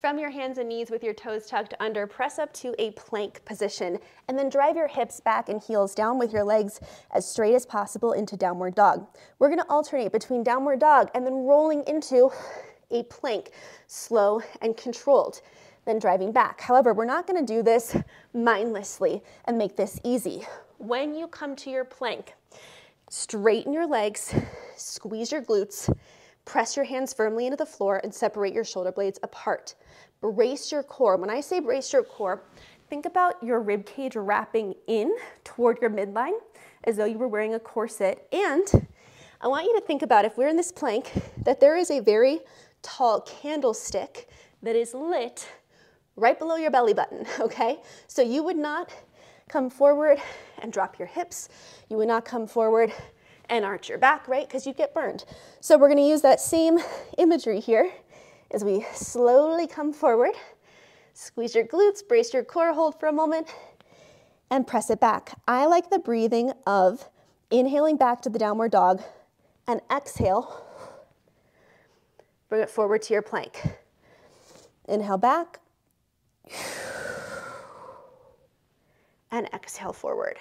From your hands and knees with your toes tucked under, press up to a plank position and then drive your hips back and heels down with your legs as straight as possible into downward dog. We're gonna alternate between downward dog and then rolling into a plank, slow and controlled, then driving back. However, we're not gonna do this mindlessly and make this easy. When you come to your plank, straighten your legs, squeeze your glutes, press your hands firmly into the floor and separate your shoulder blades apart. Brace your core. When I say brace your core, think about your rib cage wrapping in toward your midline as though you were wearing a corset. And I want you to think about if we're in this plank, that there is a very tall candlestick that is lit right below your belly button, okay? So you would not come forward and drop your hips. You would not come forward and arch your back, right? Because you get burned. So we're gonna use that same imagery here as we slowly come forward. Squeeze your glutes, brace your core, hold for a moment, and press it back. I like the breathing of inhaling back to the downward dog and exhale. Bring it forward to your plank. Inhale back and exhale forward.